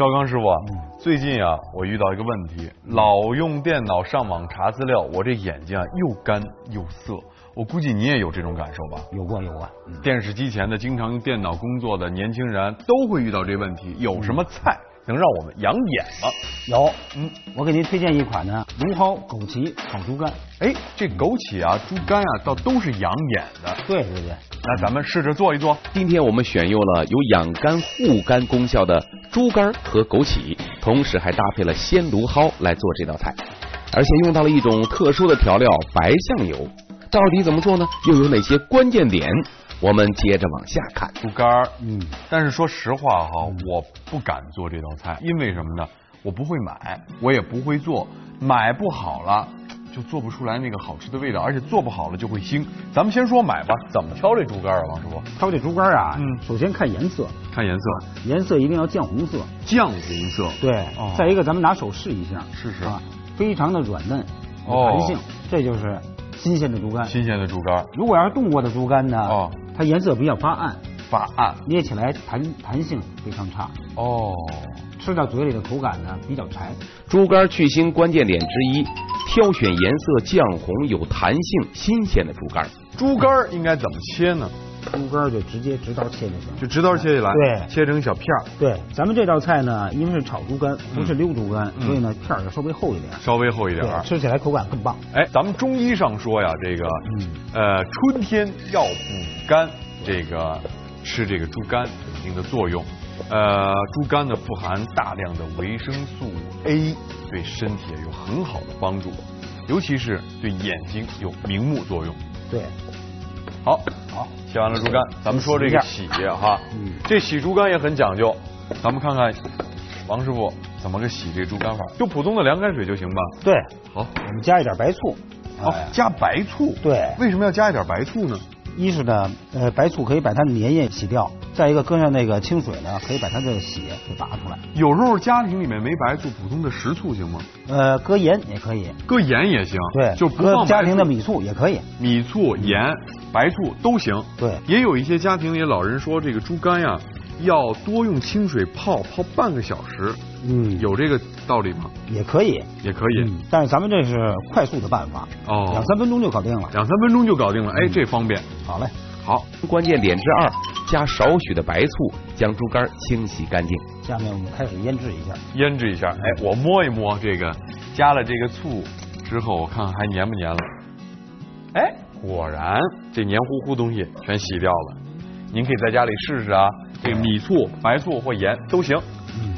赵刚师傅，最近啊，我遇到一个问题，老用电脑上网查资料，我这眼睛啊又干又涩。我估计你也有这种感受吧？有过有过。电视机前的经常用电脑工作的年轻人都会遇到这问题。有什么菜能让我们养眼吗？有，嗯，我给您推荐一款呢，芦蒿枸杞炒猪肝。哎，这枸杞啊、猪肝啊，倒都是养眼的。对对对，那咱们试着做一做。今天我们选用了有养肝护肝功效的猪肝和枸杞，同时还搭配了鲜芦蒿来做这道菜，而且用到了一种特殊的调料白酱油。到底怎么做呢？又有哪些关键点？我们接着往下看。猪肝儿，嗯，但是说实话哈，我不敢做这道菜，因为什么呢？我不会买，我也不会做，买不好了就做不出来那个好吃的味道，而且做不好了就会腥。咱们先说买吧，怎么挑这猪肝啊，王师傅？挑这猪肝啊，嗯，首先看颜色，看颜色，颜色一定要酱红色，酱红色。对，再一个咱们拿手试一下，试试啊，非常的软嫩，有弹性，这就是。新鲜的猪肝，新鲜的猪肝。如果要是冻过的猪肝呢？哦，它颜色比较发暗，发暗，捏起来弹弹性非常差。哦，吃到嘴里的口感呢比较柴。猪肝去腥关键点之一，挑选颜色酱红、有弹性、新鲜的猪肝。猪肝应该怎么切呢？猪肝就直接直刀切就行，就直刀切下来，对，切成小片儿。对，咱们这道菜呢，因为是炒猪肝，不是溜猪肝，所以呢片儿要稍微厚一点，稍微厚一点，吃起来口感更棒。哎，咱们中医上说呀，这个，呃，春天要补肝，这个吃这个猪肝有一定的作用。呃，猪肝呢富含大量的维生素 A，对身体有很好的帮助，尤其是对眼睛有明目作用。对。好，好，切完了猪肝，咱们说这个洗哈，嗯，这洗猪肝也很讲究，咱们看看王师傅怎么个洗这猪肝法，就普通的凉开水就行吧？对，好，我们加一点白醋，好，加白醋，对，为什么要加一点白醋呢？一是呢，呃，白醋可以把它的粘液洗掉；再一个，搁上那个清水呢，可以把它的血给拔出来。有时候家庭里面没白醋，普通的食醋行吗？呃，搁盐也可以，搁盐也行。对，就不放家庭的米醋也可以，米醋、盐、白醋都行。对，也有一些家庭里老人说，这个猪肝呀，要多用清水泡泡半个小时。嗯，有这个道理吗？也可以，也可以，但是咱们这是快速的办法，哦，两三分钟就搞定了，两三分钟就搞定了，哎，这方便。好嘞，好，关键点之二，加少许的白醋，将猪肝清洗干净。下面我们开始腌制一下，腌制一下，哎，我摸一摸这个，加了这个醋之后，我看看还粘不粘了？哎，果然这黏糊糊东西全洗掉了。您可以在家里试试啊，这个米醋、白醋或盐都行。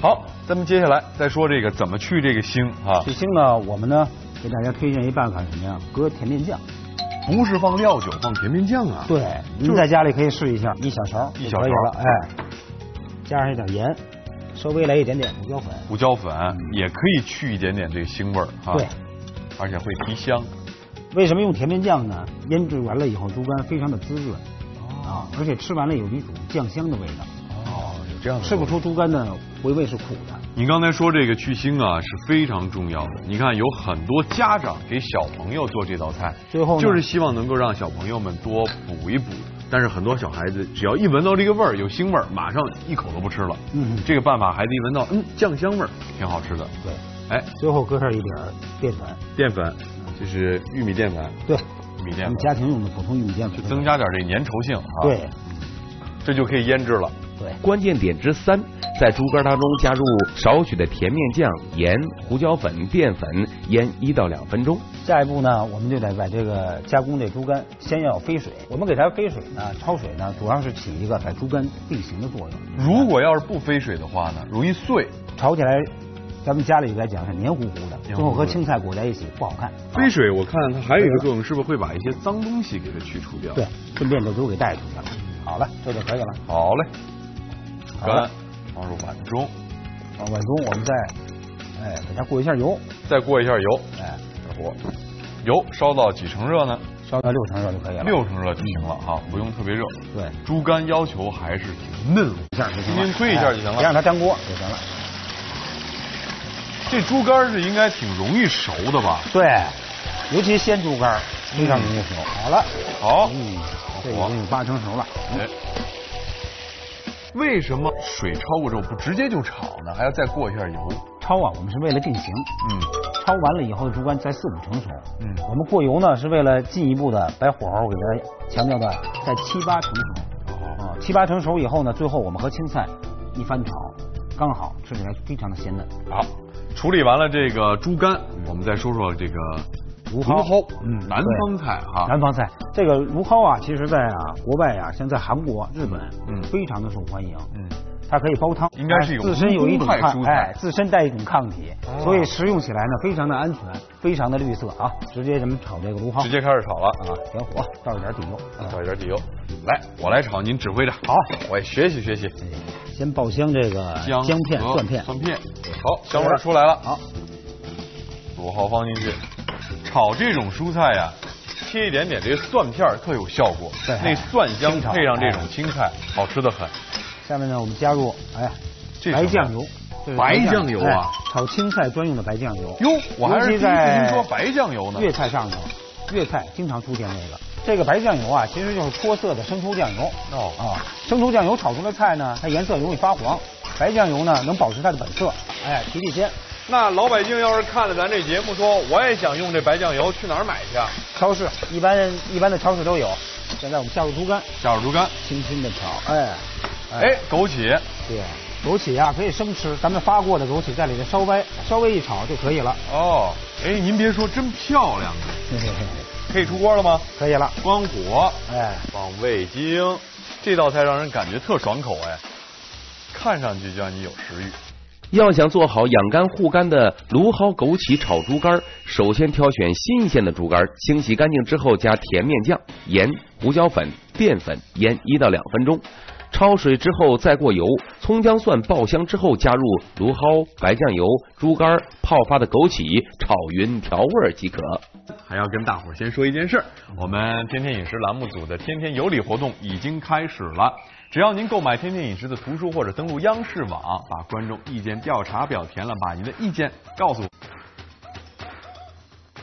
好，咱们接下来再说这个怎么去这个腥啊？去腥呢，我们呢给大家推荐一办法，什么呀？搁甜面酱，不是放料酒，放甜面酱啊？对，您在家里可以试一下，一小勺，一小勺了，哎，加上一点盐，稍微来一点点胡椒粉，胡椒粉也可以去一点点这个腥味儿哈。对，而且会提香。为什么用甜面酱呢？腌制完了以后，猪肝非常的滋润啊，而且吃完了有一种酱香的味道。吃不出猪肝呢回味是苦的。你刚才说这个去腥啊是非常重要的。你看有很多家长给小朋友做这道菜，最后就是希望能够让小朋友们多补一补。但是很多小孩子只要一闻到这个味儿有腥味儿，马上一口都不吃了。嗯，这个办法孩子一闻到嗯酱香味儿挺好吃的。对，哎，最后搁上一点淀粉。淀粉就是玉米淀粉。对，玉米淀粉。家庭用的普通玉米淀粉。增加点这粘稠性啊。对，这就可以腌制了。关键点之三，在猪肝当中加入少许的甜面酱、盐、胡椒粉、淀粉，腌一到两分钟。下一步呢，我们就得把这个加工这猪肝，先要飞水。我们给它飞水呢，焯水呢，主要是起一个把猪肝定型的作用。如果要是不飞水的话呢，容易碎，炒起来，咱们家里来讲是黏糊糊的，最后和青菜裹在一起不好看。飞水我看它还有一个作用，是不是会把一些脏东西给它去除掉？对，顺便就都给带出去了。好了，这就可以了。好嘞。干，放入碗中，放碗中，我们再，哎，给它过一下油，再过一下油，哎，火，油烧到几成热呢？烧到六成热就可以了。六成热就行了哈，不用特别热。对，猪肝要求还是挺嫩，一下就行了。轻轻推一下就行了，别让它粘锅就行了。这猪肝是应该挺容易熟的吧？对，尤其鲜猪肝非常容易熟。好了，好，嗯，这已经有八成熟了。哎。为什么水焯过之后不直接就炒呢？还要再过一下油？焯啊，我们是为了定型。嗯，焯完了以后，猪肝在四五成熟。嗯，我们过油呢，是为了进一步的把火候给它强调的在七八成熟。哦，七八成熟以后呢，最后我们和青菜一翻炒，刚好吃起来非常的鲜嫩。好，处理完了这个猪肝，我们再说说这个芦蒿。嗯，南方菜哈。南方菜，这个芦蒿啊，其实在啊国外啊，像在韩国、日本，嗯，非常的受欢迎。嗯。它可以煲汤，应该是有自身有一种抗，哎，自身带一种抗体，所以食用起来呢非常的安全，非常的绿色啊！直接咱们炒这个芦蒿，直接开始炒了啊！点火，倒一点底油，倒一点底油，来，我来炒，您指挥着。好，我也学习学习。先爆香这个姜片、蒜片，蒜片。好，香味出来了。好，芦蒿放进去，炒这种蔬菜呀，切一点点这蒜片特有效果，那蒜香配上这种青菜，好吃的很。下面呢，我们加入哎，白酱油，白酱油啊，炒青菜专用的白酱油。哟，我还是第一次听说白酱油呢。粤菜上头，粤菜经常出现这个。这个白酱油啊，其实就是脱色的生抽酱油。哦啊，生抽酱油炒出的菜呢，它颜色容易发黄；白酱油呢，能保持它的本色，哎，提提鲜。那老百姓要是看了咱这节目，说我也想用这白酱油，去哪儿买去啊？超市，一般一般的超市都有。现在我们下入猪肝，下入猪肝，轻轻的炒，哎。哎，枸杞，对，枸杞啊可以生吃，咱们发过的枸杞在里面稍微稍微一炒就可以了。哦，哎，您别说，真漂亮。可以出锅了吗？可以了，关火，哎，放味精，这道菜让人感觉特爽口哎，看上去就让你有食欲。要想做好养肝护肝的芦蒿枸杞炒猪肝，首先挑选新鲜的猪肝，清洗干净之后加甜面酱、盐、胡椒粉、淀粉腌一到两分钟。焯水之后再过油，葱姜蒜爆香之后加入芦蒿、白酱油、猪肝、泡发的枸杞，炒匀调味即可。还要跟大伙儿先说一件事，我们天天饮食栏目组的天天有礼活动已经开始了。只要您购买天天饮食的图书或者登录央视网，把观众意见调查表填了，把您的意见告诉我。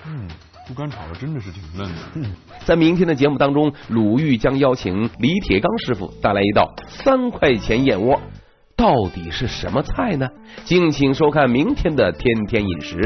嗯。猪肝炒的真的是挺嫩的。嗯在明天的节目当中，鲁豫将邀请李铁刚师傅带来一道三块钱燕窝，到底是什么菜呢？敬请收看明天的天天饮食。